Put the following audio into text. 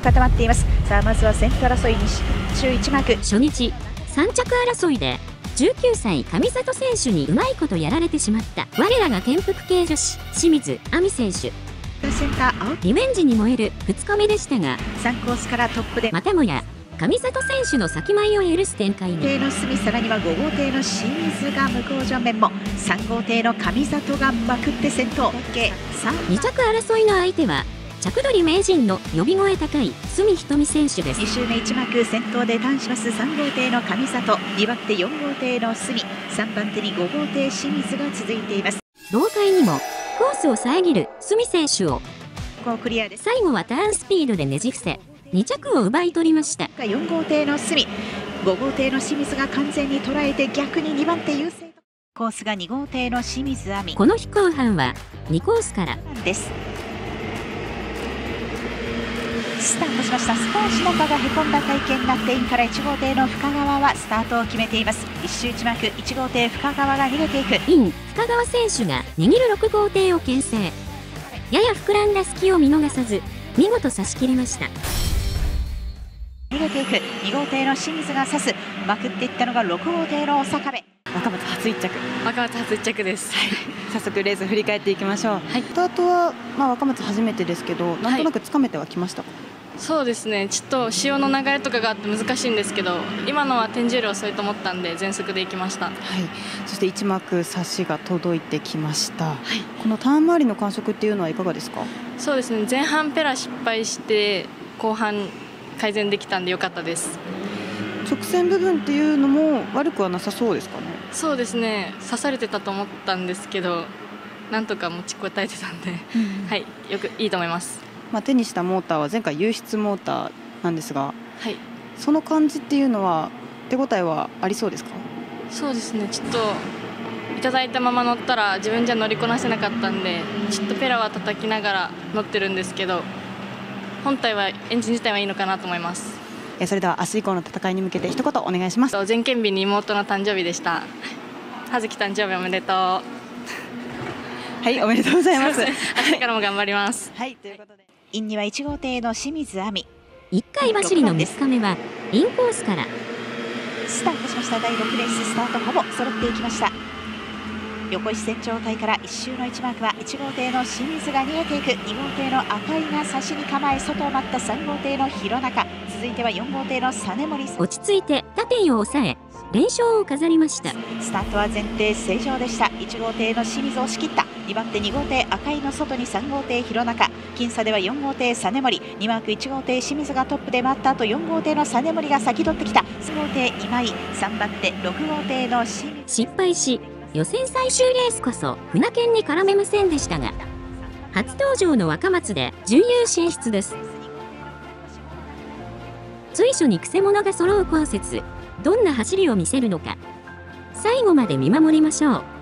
固まっています。さあまずは先頭争いに中1マーク初日3着争いで19歳上里選手にうまいことやられてしまった我らが転覆系女子清水亜美選手。センター青リベンジに燃える2日目でしたが3コースからトップで。またもや上里選手の先前を許す展開に。艇の隅さらには5号艇の清水が向こう正面も。3号艇の上里がまくって先頭。計3 2着争いの相手は着取り名人の呼び声高い角ひとみ選手です。2周目1幕先頭でターンします。3号艇の上里。2番手4号艇の隅3番手に5号艇清水が続いています。同会にもコースを遮る角選手を。こうクリアです。最後はターンスピードでねじ伏せ。2着を奪い取りました。4号艇の隅5号艇の清水が完全に捉えて逆に2番手優勢コースが2号艇の清水亜美。この日後半は2コースから。ですスタートしました。少し中がへこんだ体験になってインから1号艇の深川はスタートを決めています。一周一幕1号艇深川が逃げていく。イン深川選手が握る6号艇を牽制。やや膨らんだ隙を見逃さず見事差し切りました。逃げていく。2号艇の清水が刺す。まくっていったのが6号艇の坂部。若松初一着。若松初一着です、はい、早速レース振り返っていきましょう、はい、スタートは、まあ、若松初めてですけどなんとなくつかめてはきましたか、はいそうですね。ちょっと潮の流れとかがあって難しいんですけど今のは天重量遅いと思ったんで全速で行きました、はい、そして一幕差しが届いてきました、はい、このターン周りの感触っていうのはいかがですか？そうですね。前半ペラ失敗して後半改善できたんでよかったです。直線部分っていうのも悪くはなさそうですかね？そうですね。刺されてたと思ったんですけどなんとか持ちこたえてたんで、うん、はい。よくいいと思いますまあ、手にしたモーターは前回有出モーターなんですが、はい、その感じっていうのは手応えはありそうですか？そうですね。ちょっといただいたまま乗ったら自分じゃ乗りこなせなかったんでちょっとペラは叩きながら乗ってるんですけど本体はエンジン自体はいいのかなと思います。それでは明日以降の戦いに向けて一言お願いします。全県日に妹の誕生日でした。葉月誕生日おめでとう。はいおめでとうございます。明日からも頑張ります。はいということでインには1号艇の清水亜美。1回走りの3日目はインコースから。スタートしました。第6レーススタートほぼ揃っていきました。横一線状態から1周の1マークは1号艇の清水が逃げていく。2号艇の赤井が差しに構え外を待った3号艇の弘中。続いては4号艇の実森落ち着いて縦を抑え連勝を飾りました。スタートは前提正常でした。1号艇の清水を押し切った2番手2号艇赤井の外に3号艇弘中。僅差では4号艇実森2マーク1号艇清水がトップで回った後4号艇の実森が先取ってきた。3号艇今井3番手6号艇の清水。失敗し予選最終レースこそ船券に絡めませんでしたが初登場の若松で準優進出です。随所にくせ者が揃うコーセツどんな走りを見せるのか最後まで見守りましょう。